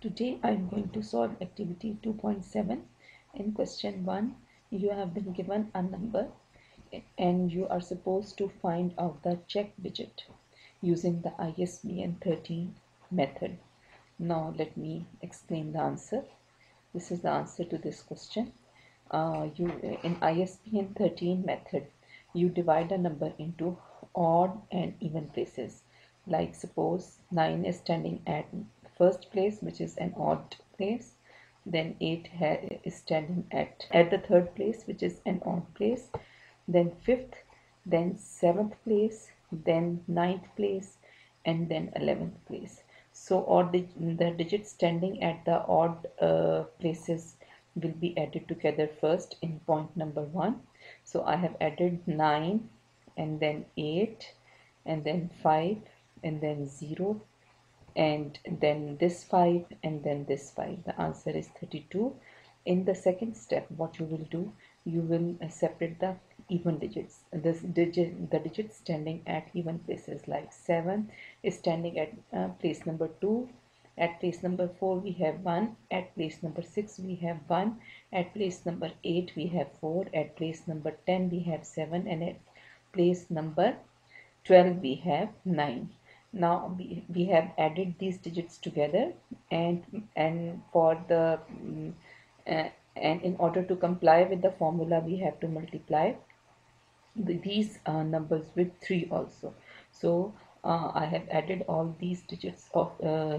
Today I am going to solve activity 2.7. In question 1, you have been given a number and you are supposed to find out the check digit using the ISBN 13 method. Now let me explain the answer. This is the answer to this question. Uh, you In ISBN 13 method, you divide a number into odd and even places. Like suppose 9 is standing at first place which is an odd place. Then 8 is standing at at the third place which is an odd place. Then fifth then seventh place then ninth place and then 11th place. So odd the digits standing at the odd uh, places will be added together first in point number one. So I have added 9 and then 8 and then 5 and then 0 and then this 5 and then this 5 the answer is 32 in the second step what you will do you will uh, separate the even digits. This digit the digits standing at even places like 7 is standing at uh, place number 2 at place number 4 we have 1 at place number 6 we have 1 at place number 8 we have 4 at place number 10 we have 7 and at place number 12 we have 9 now we, we have added these digits together and and for the um, uh, and in order to comply with the formula we have to multiply the, these uh, numbers with 3 also. So uh, I have added all these digits of uh,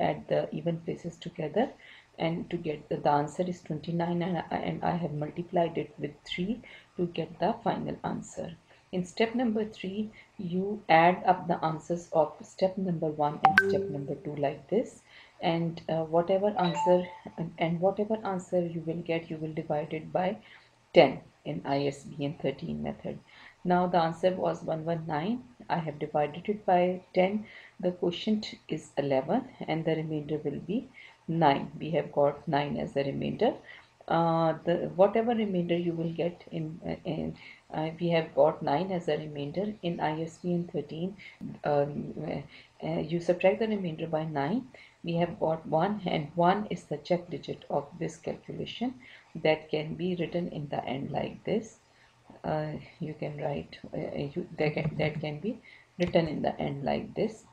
at the even places together and to get the, the answer is 29 and, and I have multiplied it with 3 to get the final answer in step number three, you add up the answers of step number one and step number two like this. And uh, whatever answer and, and whatever answer you will get, you will divide it by 10 in ISBN 13 method. Now the answer was 119. I have divided it by 10. The quotient is 11 and the remainder will be 9. We have got 9 as the remainder. Uh, the whatever remainder you will get in, uh, in uh, we have got 9 as a remainder in ISBN 13 um, uh, uh, you subtract the remainder by 9 we have got 1 and 1 is the check digit of this calculation that can be written in the end like this. Uh, you can write you, that, can, that can be written in the end like this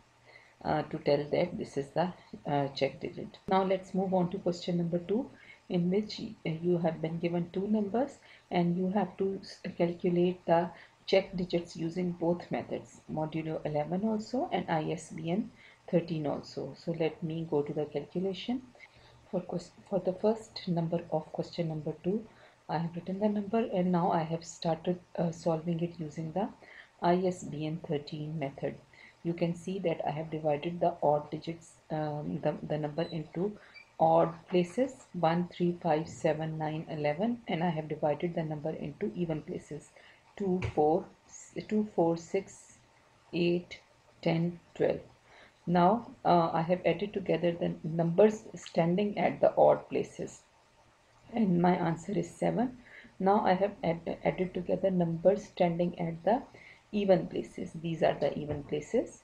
uh, to tell that this is the uh, check digit. Now let's move on to question number 2 in which you have been given two numbers and you have to calculate the check digits using both methods modulo 11 also and ISBN 13 also. So let me go to the calculation. For for the first number of question number 2 I have written the number and now I have started uh, solving it using the ISBN 13 method. You can see that I have divided the odd digits um, the, the number into odd places 1 3 5 7 9 11 and I have divided the number into even places. 2 4 2 4 6 8 10 12 now uh, I have added together the numbers standing at the odd places. And my answer is 7 now I have add, added together numbers standing at the even places. These are the even places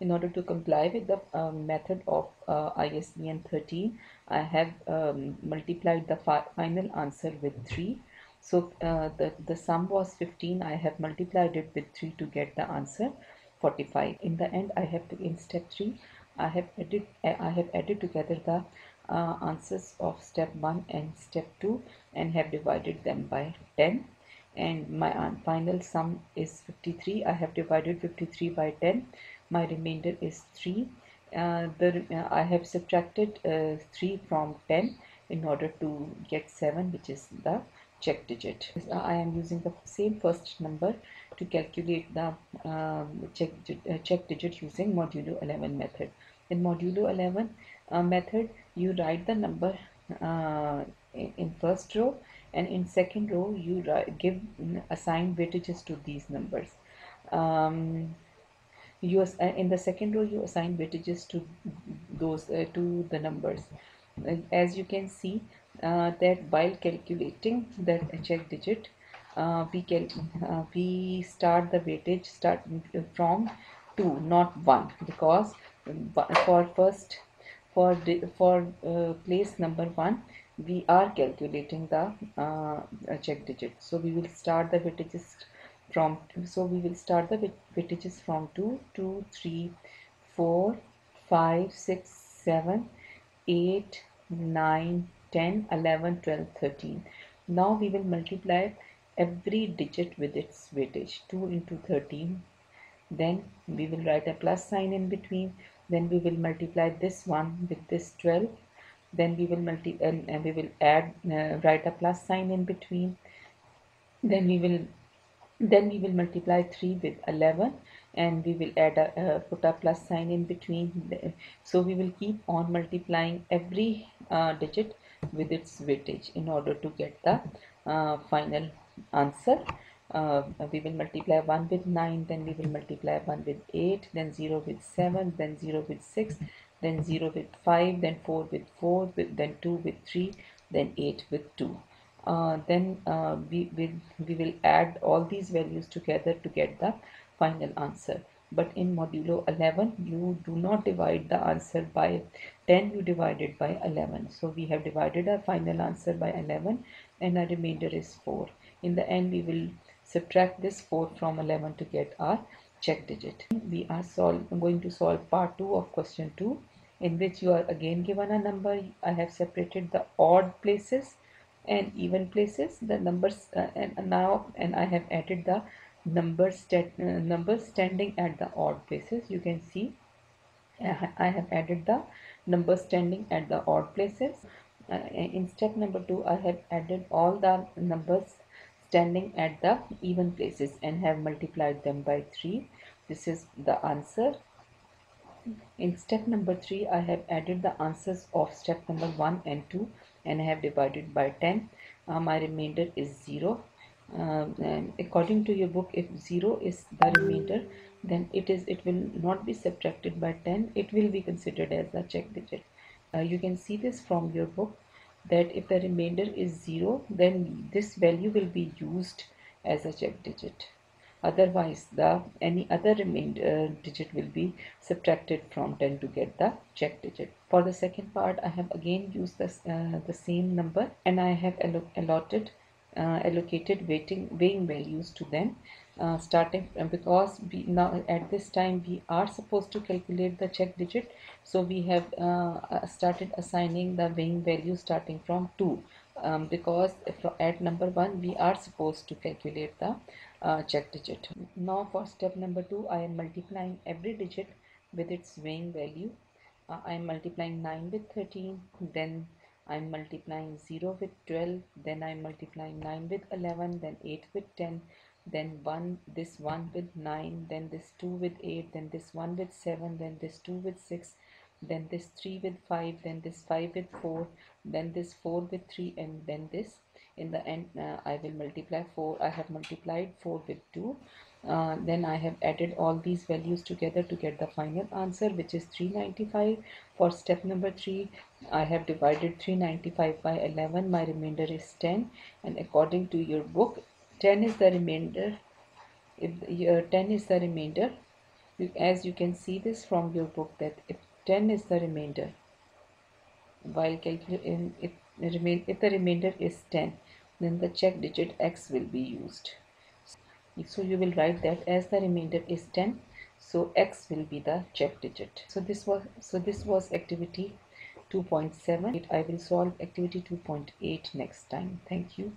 in order to comply with the uh, method of uh, ISBN 13 I have um, multiplied the fi final answer with 3 so uh, the, the sum was 15 I have multiplied it with 3 to get the answer 45 in the end I have to in step 3 I have added I have added together the uh, answers of step 1 and step 2 and have divided them by 10 and my final sum is 53 I have divided 53 by 10 my remainder is 3 uh, the uh, I have subtracted uh, 3 from 10 in order to get 7 which is the check digit. I am using the same first number to calculate the um, check, uh, check digit using modulo 11 method. In modulo 11 uh, method you write the number uh, in, first row and in second row you give assign weightages to these numbers. Um, you uh, in the second row you assign weightages to those uh, to the numbers. Uh, as you can see uh, that while calculating the check digit uh, we can uh, we start the weightage start from 2 not 1 because for first for for uh, place number 1 we are calculating the uh, check digit. So we will start the weightages from so we will start the weightages from 2 2 3 4 5 6 7 8 9 10 11 12 13 now we will multiply every digit with its weightage 2 into 13 then we will write a plus sign in between. Then we will multiply this one with this 12 then we will multi and, and we will add uh, write a plus sign in between. Then we will then we will multiply 3 with 11 and we will add a uh, put a plus sign in between so we will keep on multiplying every uh, digit with its weightage in order to get the uh, final answer. Uh, we will multiply 1 with 9 then we will multiply 1 with 8 then 0 with 7 then 0 with 6 then 0 with 5 then 4 with 4 with, then 2 with 3 then 8 with 2 uh, then uh, we, will, we will add all these values together to get the final answer. But in modulo 11 you do not divide the answer by 10 you divide it by 11 so we have divided our final answer by 11 and our remainder is 4 in the end we will subtract this 4 from 11 to get our check digit. We are going to solve part 2 of question 2 in which you are again given a number. I have separated the odd places and even places the numbers uh, and now and i have added the numbers uh, numbers standing at the odd places. You can see i have added the numbers standing at the odd places. Uh, in step number 2 i have added all the numbers standing at the even places and have multiplied them by 3 this is the answer. In step number 3 I have added the answers of step number 1 and 2 and I have divided by 10 uh, my remainder is 0 uh, according to your book if 0 is the remainder then it is it will not be subtracted by 10 it will be considered as a check digit. Uh, you can see this from your book that if the remainder is 0 then this value will be used as a check digit otherwise the any other remainder uh, digit will be subtracted from 10 to get the check digit. For the second part i have again used this uh, the same number and i have allo allotted uh, allocated weighting weighing values to them uh, starting uh, because we now at this time we are supposed to calculate the check digit. So we have uh, started assigning the weighing value starting from 2 um, because at number 1 we are supposed to calculate the uh, check digit now for step number 2 I am multiplying every digit with its weighing value. Uh, I am multiplying 9 with 13 then I'm multiplying 0 with 12 then I'm multiplying 9 with 11 then 8 with 10 then 1 this 1 with 9 then this 2 with 8 then this 1 with 7 then this 2 with 6 then this 3 with 5 then this 5 with 4 then this 4 with 3 and then this in the end uh, I will multiply 4 I have multiplied 4 with 2 uh, then I have added all these values together to get the final answer which is 395 for step number 3 I have divided 395 by 11 my remainder is 10 and according to your book 10 is the remainder. If your 10 is the remainder. You, as you can see this from your book that if 10 is the remainder while calculating if, remain, if the remainder is 10 then the check digit x will be used. So you will write that as the remainder is 10 so x will be the check digit. So this was so this was activity 2.7 i will solve activity 2.8 next time. Thank you